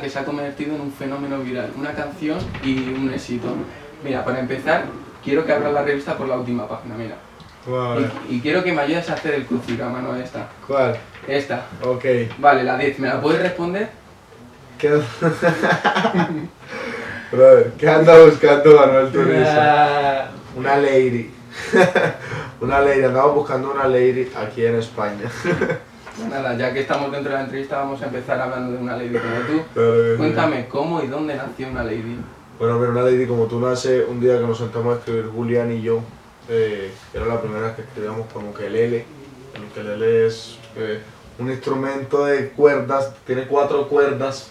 que se ha convertido en un fenómeno viral, una canción y un éxito. Mira, para empezar, quiero que abra la revista por la última página, mira. Vale. Y, y quiero que me ayudes a hacer el crucigrama, no esta. ¿Cuál? Esta. Ok. Vale, la 10. ¿Me la puedes responder? ¿Qué... Brother, ¿qué anda buscando Manuel Turizo? Una lady. una lady, andamos buscando una lady aquí en España. Pues Nada, ya que estamos dentro de la entrevista, vamos a empezar hablando de una lady como tú. Cuéntame, ¿cómo y dónde nació una lady? Bueno, pero una lady como tú nace un día que nos sentamos a escribir Julián y yo. eh, era la primera vez que escribíamos con ukelele. El ukelele es eh, un instrumento de cuerdas, tiene cuatro cuerdas.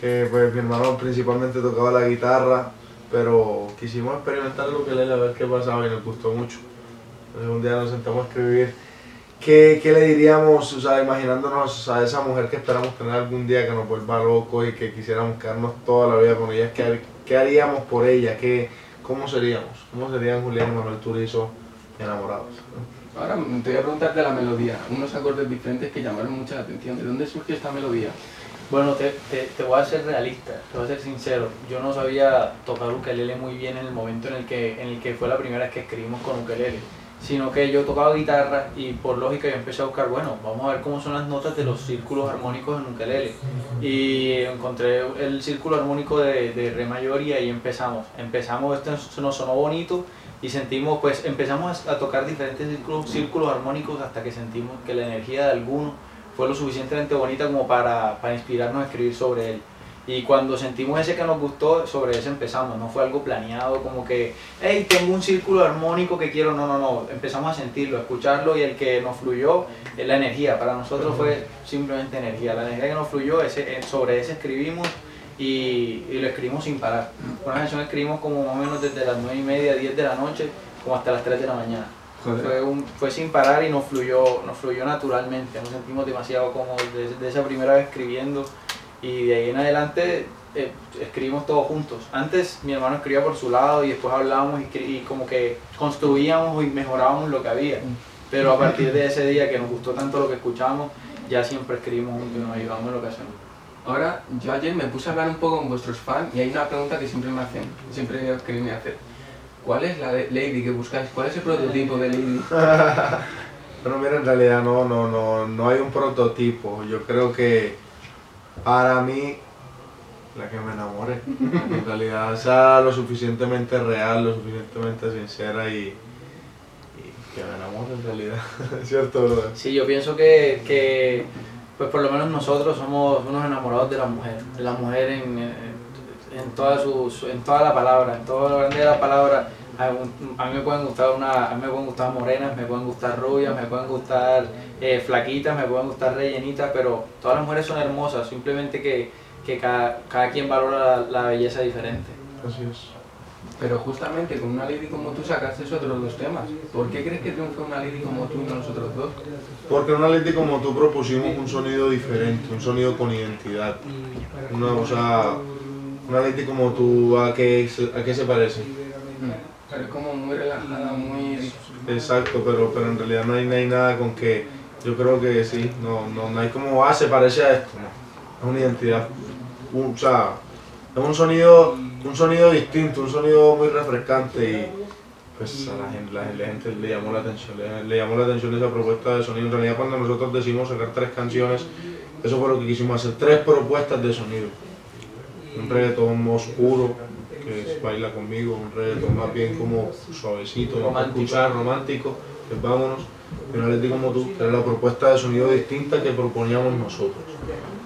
Que pues mi hermano principalmente tocaba la guitarra, pero quisimos experimentar el ukelele a ver qué pasaba y nos gustó mucho. Entonces un día nos sentamos a escribir ¿Qué, ¿Qué le diríamos, o sea, imaginándonos a esa mujer que esperamos tener algún día que nos vuelva locos y que quisiéramos quedarnos toda la vida con ella? ¿Qué, qué haríamos por ella? ¿Qué, ¿Cómo seríamos? ¿Cómo serían Julián y Manuel Turizo enamorados? Ahora te voy a preguntar de la melodía. Unos acordes diferentes que llamaron mucha la atención. ¿De dónde surgió esta melodía? Bueno, te, te, te voy a ser realista, te voy a ser sincero. Yo no sabía tocar ukelele muy bien en el momento en el que, en el que fue la primera vez que escribimos con ukelele. Sino que yo tocaba guitarra y por lógica yo empecé a buscar, bueno, vamos a ver cómo son las notas de los círculos armónicos en ukelele. Y encontré el círculo armónico de, de re mayor y ahí empezamos. Empezamos, esto nos sonó bonito y sentimos, pues empezamos a tocar diferentes círculos, armónicos hasta que sentimos que la energía de alguno fue lo suficientemente bonita como para, para inspirarnos a escribir sobre él. Y cuando sentimos ese que nos gustó, sobre ese empezamos, no fue algo planeado como que, hey, tengo un círculo armónico que quiero, no, no, no, empezamos a sentirlo, a escucharlo y el que nos fluyó es la energía, para nosotros fue simplemente energía, la energía que nos fluyó, ese, eh, sobre ese escribimos y, y lo escribimos sin parar. Una canción escribimos como más o menos desde las 9 y media, 10 de la noche, como hasta las 3 de la mañana. Fue, un- fue sin parar y nos fluyó, nos fluyó naturalmente, nos sentimos demasiado cómodos desde esa primera vez escribiendo y de ahí en adelante eh, escribimos todos juntos. Antes mi hermano escribía por su lado y después hablábamos y, y como que construíamos y mejorábamos lo que había. Pero a partir de ese día que nos gustó tanto lo que escuchamos, ya siempre escribimos juntos y nos ayudamos en lo que hacemos. Ahora, yo ayer me puse a hablar un poco con vuestros fans y hay una pregunta que siempre me hacen, siempre queréis hacer. ¿Cuál es la de lady que buscáis? ¿Cuál es el prototipo de lady? Bueno, mira, en realidad no, no, no, no hay un prototipo. Yo creo que para mí, la que me enamore, en realidad sea lo suficientemente real, lo suficientemente sincera y, que me enamore en realidad. ¿Cierto? Sí, yo pienso que, que, pues por lo menos nosotros somos unos enamorados de la mujer, de la mujer en, en, en toda la palabra, en todo lo grande de la palabra. A, mí me pueden gustar una, a mí me pueden gustar morenas, me pueden gustar rubias, me pueden gustar eh, flaquitas, me pueden gustar rellenitas, pero todas las mujeres son hermosas, simplemente que, que cada, cada quien valora la, la belleza diferente. Así es. Pero justamente con una lady como tú sacaste otros dos temas. ¿Por qué crees que triunfa una lady como tú y no nosotros dos? Porque en una lady como tú propusimos un sonido diferente, un sonido con identidad. Una, o sea, una lady como tú, ¿a qué, se- ¿a qué se parece? Pero es como muy relajada, muy... Exacto, pero, pero en realidad no hay, no hay nada con que yo creo que sí, no, no, no hay como, ah, se parece a esto, no. Es una identidad, un- o sea, es un sonido, un sonido distinto, un sonido muy refrescante y pues a la gente, la, la gente le llamó la atención, le, le llamó la atención esa propuesta de sonido. En realidad cuando nosotros decidimos sacar tres canciones, eso fue lo que quisimos hacer, tres propuestas de sonido. Un reggaetón oscuro, que es baila conmigo, un reggaetón más bien como suavecito, Romántico. escuchar, romántico, pues vámonos. Y una Leti como tú, que era la propuesta de sonido distinta que proponíamos nosotros.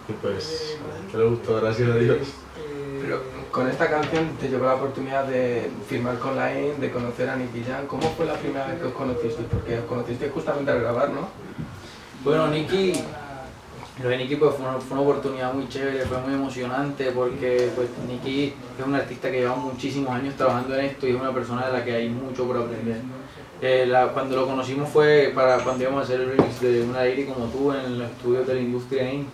Y pues a la gente le gustó, gracias a Dios. Pero con esta canción te llevó la oportunidad de firmar con la EN, de conocer a Nicky Jam. ¿Cómo fue la primera vez que os conocisteis? Porque os conocisteis justamente al grabar, ¿no? Bueno, Nicky, lo de Nicky pues, fue, una, fue una oportunidad muy chévere, fue muy emocionante porque pues, Nicky es un artista que lleva muchísimos años trabajando en esto y es una persona de la que hay mucho por aprender. Eh, la- cuando lo conocimos fue para cuando íbamos a hacer el remix de Una Lady como tú en los estudios de la Industria Inc.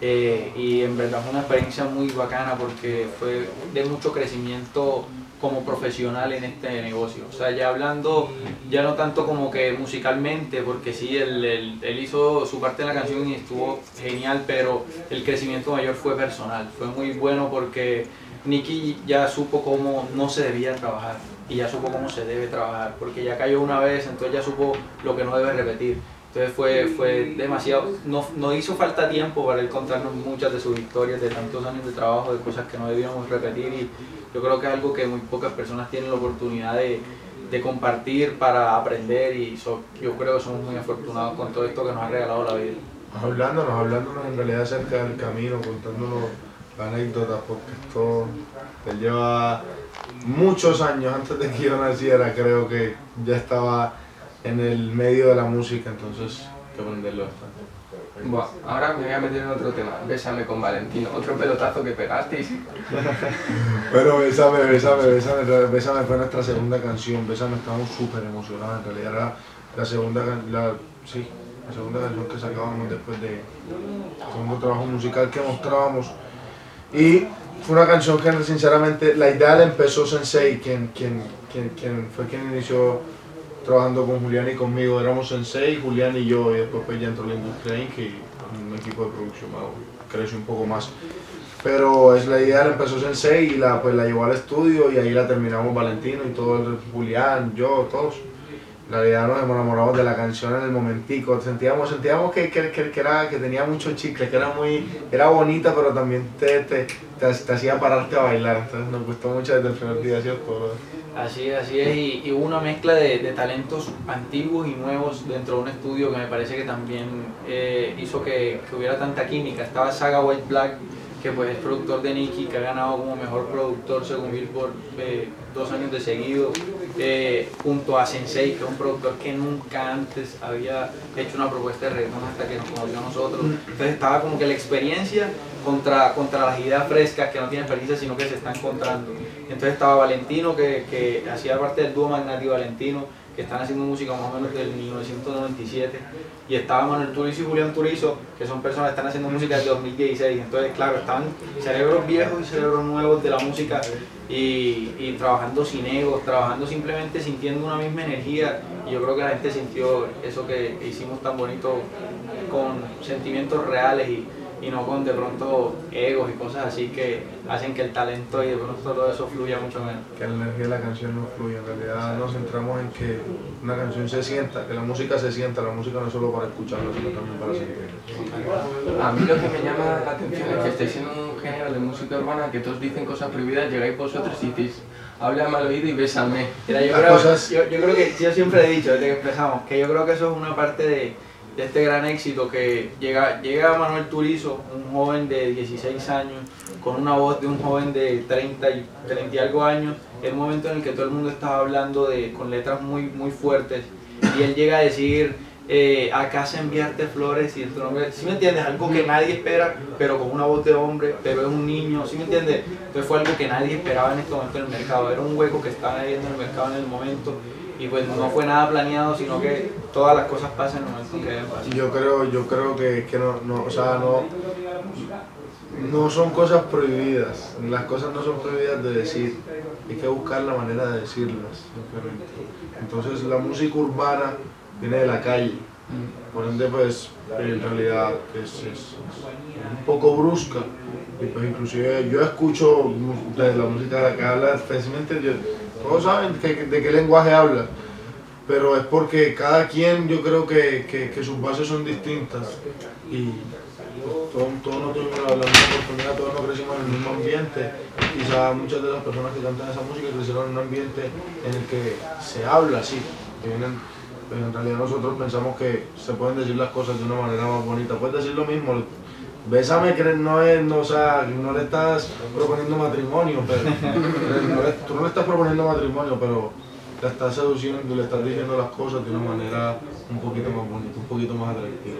eh, y en verdad fue una experiencia muy bacana porque fue de mucho crecimiento como profesional en este negocio. O sea, ya hablando, ya no tanto como que musicalmente, porque sí, él, él, hizo su parte de la canción y estuvo genial, pero el crecimiento mayor fue personal. Fue muy bueno porque Nicky ya supo cómo no se debía trabajar y ya supo cómo se debe trabajar, porque ya cayó una vez, entonces ya supo lo que no debe repetir. Entonces fue, fue demasiado, no, no hizo falta tiempo para él contarnos muchas de sus historias, de tantos años de trabajo, de cosas que no debíamos repetir y yo creo que es algo que muy pocas personas tienen la oportunidad de, de compartir para aprender y yo creo que somos muy afortunados con todo esto que nos ha regalado la vida. Hablándonos, hablándonos en realidad acerca del camino, contándonos anécdotas, porque esto te lleva muchos años antes de que yo naciera, creo que ya estaba en el medio de la música, entonces hay que aprenderlo bastante. Buah, ahora me voy a meter en otro tema. Bésame con Valentino, otro pelotazo que pegasteis. bueno, Bésame, Bésame, Bésame, Bésame fue nuestra segunda canción. Bésame, estamos súper emocionados. En realidad era la segunda, la, sí, la segunda canción que sacábamos después de segundo trabajo musical que mostrábamos. Y fue una canción que sinceramente la idea la empezó Sensei, quien, quien, quien, quien fue quien inició trabajando con Julián y conmigo. Éramos Sensei, Julián y yo, y después pues ya entró la industria Inc. y un equipo de producción creció un poco más. Pero es la idea, la empezó Sensei y la, pues, la llevó al estudio y ahí la terminamos Valentino y todo, el, Julián, yo, todos. La realidad nos enamoramos de la canción en el momentico, sentíamos, sentíamos que, que, que, era, que tenía mucho chicle, que era muy, era bonita pero también te, te, te, hacía pararte a bailar, entonces nos gustó mucho desde el primer día, ¿cierto? Así así es, y, hubo una mezcla de, de, talentos antiguos y nuevos dentro de un estudio que me parece que también eh, hizo que, que, hubiera tanta química. Estaba Saga White Black, que pues es productor de Nicky, que ha ganado como mejor productor según Billboard eh, dos años de seguido, eh, junto a Sensei, que es un productor que nunca antes había hecho una propuesta de reggaetón hasta que nos conoció a nosotros. Entonces estaba como que la experiencia contra, contra las ideas frescas que no tienen experiencia, sino que se están encontrando. Entonces estaba Valentino, que, que hacía parte del dúo Magnati Valentino, que están haciendo música más o menos desde 1997. Y estaba Manuel Turizo y Julián Turizo, que son personas que están haciendo música desde 2016. Entonces, claro, estaban cerebros viejos y cerebros nuevos de la música y, y trabajando sin egos, trabajando simplemente sintiendo una misma energía. Y yo creo que la gente sintió eso que hicimos tan bonito con sentimientos reales y, y no con de pronto egos y cosas así que hacen que el talento y de pronto todo eso fluya mucho menos. Que la energía de la canción no fluya, en realidad nos centramos en que una canción se sienta, que la música se sienta, la música no es solo para escucharla, sino también para sentirla. A mí lo que me llama la atención es que estáis en un género de música urbana que todos dicen cosas prohibidas, llegáis vosotros y decís, habla mal oído y bésame. yo, creo, yo, yo creo que yo siempre he dicho desde que empezamos, que yo creo que eso es una parte de de este gran éxito que llega, llega Manuel Turizo, un joven de 16 años, con una voz de un joven de 30 y, 30 y algo años, un momento en el que todo el mundo estaba hablando de, con letras muy, muy fuertes, y él llega a decir, eh, acá se enviarte flores y el nombre, ¿sí me entiendes? Algo que nadie espera, pero con una voz de hombre, pero es un niño, ¿sí me entiendes? Entonces fue algo que nadie esperaba en este momento en el mercado, era un hueco que estaba ahí en el mercado en el momento, y pues no fue nada planeado, sino que todas las cosas pasan en el momento. Yo creo, yo creo que, que no, no, o sea, no, no son cosas prohibidas, las cosas no son prohibidas de decir, hay que buscar la manera de decirlas. Entonces la música urbana viene de la calle, por ende pues en realidad es, es, un poco brusca, y pues inclusive yo escucho de la música de la que habla, especialmente todos saben de qué lenguaje habla, pero es porque cada quien yo creo que, que, sus bases son distintas y todos, todos no tuvimos la, misma oportunidad, todos no crecimos en el mismo ambiente. Quizá muchas de las personas que cantan esa música crecieron en un ambiente en el que se habla así, pero pues en realidad nosotros pensamos que se pueden decir las cosas de una manera más bonita. Puedes decir lo mismo, Bésame que no es, no, o sea, no le estás proponiendo matrimonio, pero tú no le estás proponiendo matrimonio, pero te estás seduciendo, le estás diciendo las cosas de una manera un poquito más bonita, un poquito más atractiva.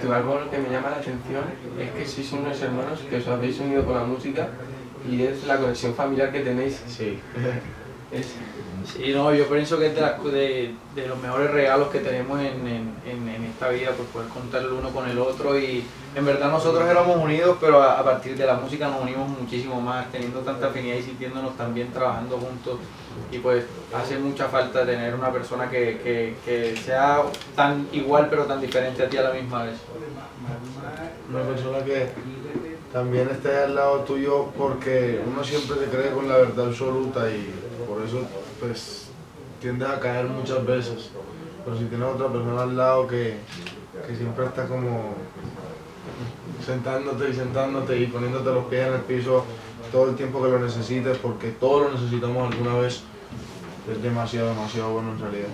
Tú, algo que me llama la atención es que sois unos hermanos que os habéis unido con la música y es la conexión familiar que tenéis. Sí. Sí, no, yo pienso que es de, los mejores regalos que tenemos en, esta vida, pues poder contar el uno con el otro y en verdad nosotros éramos unidos, pero a, partir de la música nos unimos muchísimo más, teniendo tanta afinidad y sintiéndonos también trabajando juntos y pues hace mucha falta tener una persona que, que, que sea tan igual pero tan diferente a ti a la misma vez. Una persona que también esté al lado tuyo porque uno siempre se cree con la verdad absoluta y por eso pues tiendes a caer muchas veces. Pero si tienes otra persona al lado que, que siempre está como sentándote y sentándote y poniéndote los pies en el piso todo el tiempo que lo necesites porque todos lo necesitamos alguna vez es demasiado, demasiado bueno en realidad.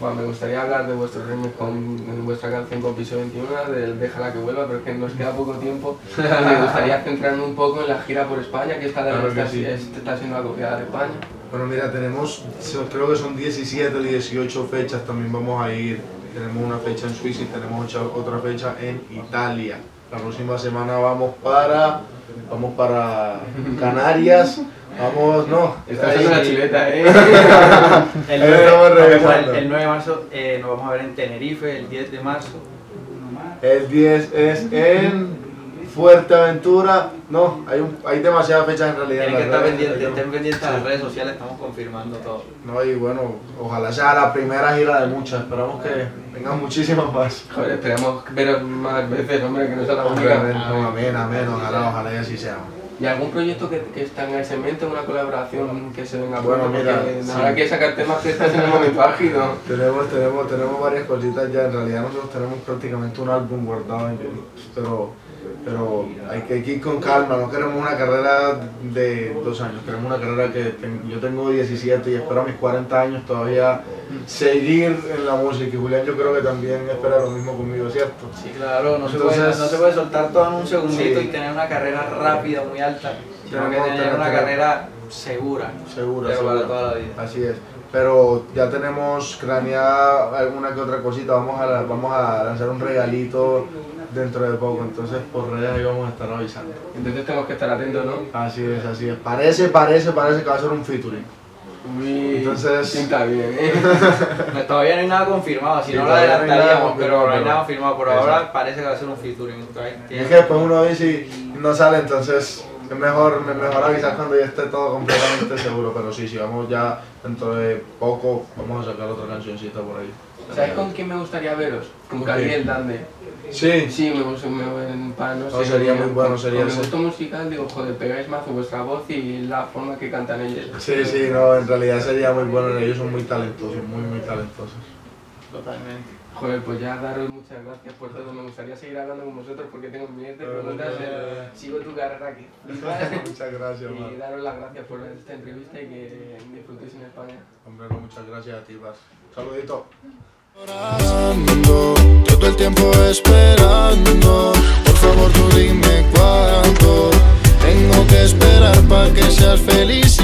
bueno, me gustaría hablar de vuestro remix con vuestra canción con piso 21, del Déjala que vuelva, pero es que nos queda poco tiempo. Me gustaría centrarme un poco en la gira por España, que está, Claro que está, sí. está siendo acogiada de España. Bueno, mira, tenemos, creo que son 17 o 18 fechas, también vamos a ir. Tenemos una fecha en Suiza y tenemos otra fecha en Italia. La próxima semana vamos para, vamos para Canarias. Vamos, no, Está haciendo la chileta, ¿eh? El Ahí 9, estamos nos vemos revisando. el- el 9 de marzo eh, nos vamos a ver en Tenerife, el 10 de marzo. el 10 es en Fuerteventura. No, hay, un, hay demasiadas fechas en realidad. en Tienen que estar pendientes, estén pendientes a las redes sociales, estamos confirmando todo. No, y bueno, ojalá sea la primera gira de muchas. Esperamos que vengan muchísimas más. Joder, esperamos veros más veces, hombre, que no sea la Amén, única. amén, amén, ojalá, ojalá y así sea. ¿Y algún proyecto que, que está en ese mente, una colaboración que se venga Bueno, pronto? mira, sí. Ahora que sacar temas que estás en el momento ágido. Tenemos, tenemos, tenemos varias cositas ya, en realidad nosotros tenemos prácticamente un álbum guardado, en- pero, pero hay que hay que ir con calma, no queremos una carrera de dos años, queremos una carrera que ten- yo tengo 17 y espero a mis 40 años todavía seguir en la música y Julián yo creo que también espera lo mismo conmigo, ¿cierto? Sí, claro, no, se, puede, no se puede soltar todo en un segundito Sí. y tener una carrera rápida, muy alta, sino que tener una carrera segura, pero seguro. para toda la vida. Así es. Pero ya tenemos craneada alguna que otra cosita. Vamos a, vamos a lanzar un regalito dentro de poco. Entonces por redes ahí vamos a estar avisando. Entonces tenemos que estar atentos, ¿no? Así es, así es. Parece, parece, parece que va a ser un featuring. Uy, Entonces- Pinta bien, ¿eh? Todavía no hay nada confirmado, si Sí, no lo no adelantaríamos, pero no hay nada confirmado. Por Exacto. ahora parece que va a ser un featuring. entonces, es que después uno dice y no sale, entonces es mejor, es mejor avisar cuando ya esté todo completamente seguro. Pero sí, si vamos ya dentro de poco, vamos a sacar otra cancioncita por ahí. ¿Sabes con quién me gustaría veros? Con ¿Con Cali quién? el Dande. Sí, Sí, me gusta, me, me- para no No, sé. sería muy bueno, sería ese. gusto musical, digo, joder, pegáis más vuestra voz y la forma que cantan ellos. sí, sí, no, en realidad sería muy bueno. Ellos son muy talentosos, muy, muy talentosos. Totalmente. Joder, pues ya daros muchas gracias por todo. Me gustaría seguir hablando con vosotros porque tengo miles de preguntas. eh, Sigo tu carrera aquí. Muchas gracias, y man. daros las gracias por esta entrevista y que disfrutéis en España. Hombre, no, muchas gracias a ti. Un saludito. Todo el tiempo esperando. Por favor, tú dime cuánto tengo que esperar para que seas feliz.